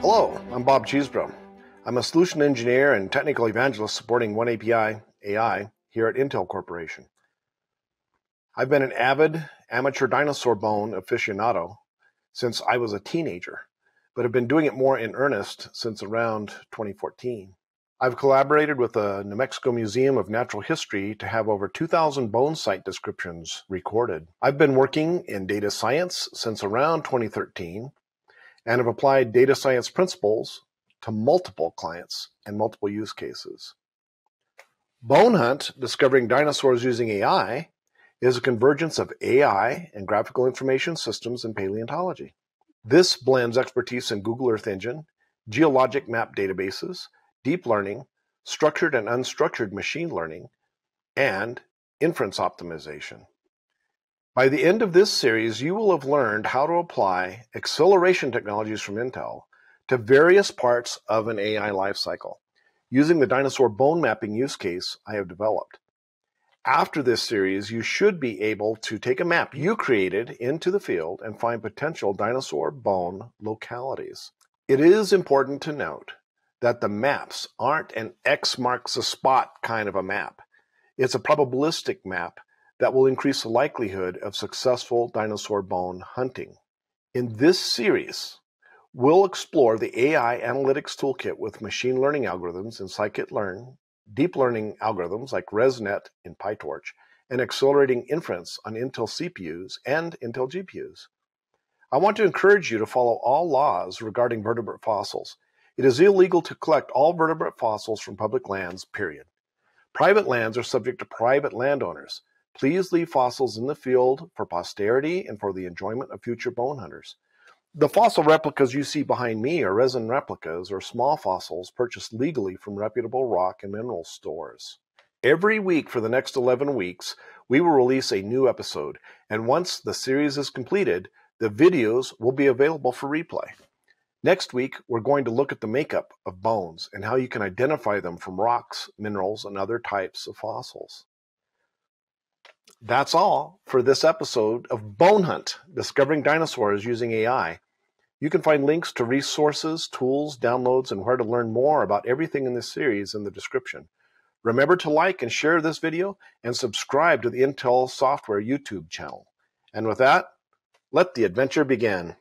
Hello, I'm Bob Chesebrough. I'm a solution engineer and technical evangelist supporting OneAPI AI here at Intel Corporation. I've been an avid amateur dinosaur bone aficionado since I was a teenager, but have been doing it more in earnest since around 2014. I've collaborated with the New Mexico Museum of Natural History to have over 2,000 bone site descriptions recorded. I've been working in data science since around 2013 and have applied data science principles to multiple clients and multiple use cases. Bone Hunt, Discovering Dinosaurs Using AI, is a convergence of AI and graphical information systems in paleontology. This blends expertise in Google Earth Engine, geologic map databases, deep learning, structured and unstructured machine learning, and inference optimization. By the end of this series, you will have learned how to apply acceleration technologies from Intel to various parts of an AI lifecycle using the dinosaur bone mapping use case I have developed. After this series, you should be able to take a map you created into the field and find potential dinosaur bone localities. It is important to note that the maps aren't an X marks a spot kind of a map. It's a probabilistic map that will increase the likelihood of successful dinosaur bone hunting. In this series, we'll explore the AI Analytics Toolkit with machine learning algorithms in scikit-learn, deep learning algorithms like ResNet in PyTorch, and accelerating inference on Intel CPUs and Intel GPUs. I want to encourage you to follow all laws regarding vertebrate fossils it is illegal to collect all vertebrate fossils from public lands, period. Private lands are subject to private landowners. Please leave fossils in the field for posterity and for the enjoyment of future bone hunters. The fossil replicas you see behind me are resin replicas or small fossils purchased legally from reputable rock and mineral stores. Every week for the next 11 weeks, we will release a new episode, and once the series is completed, the videos will be available for replay. Next week, we're going to look at the makeup of bones and how you can identify them from rocks, minerals, and other types of fossils. That's all for this episode of Bone Hunt Discovering Dinosaurs Using AI. You can find links to resources, tools, downloads, and where to learn more about everything in this series in the description. Remember to like and share this video and subscribe to the Intel Software YouTube channel. And with that, let the adventure begin